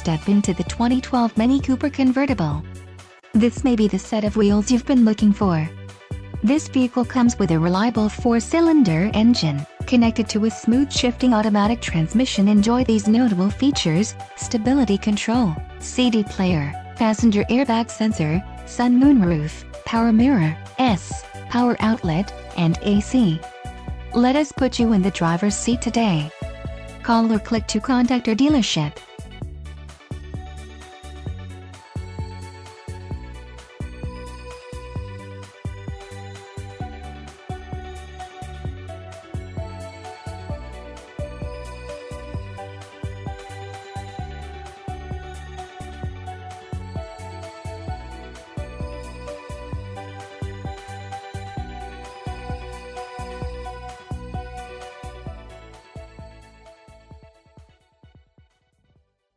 step into the 2012 Mini Cooper convertible. This may be the set of wheels you've been looking for. This vehicle comes with a reliable four-cylinder engine, connected to a smooth shifting automatic transmission. Enjoy these notable features, stability control, CD player, passenger airbag sensor, sun moonroof, power mirror, S, power outlet, and AC. Let us put you in the driver's seat today. Call or click to contact our dealership.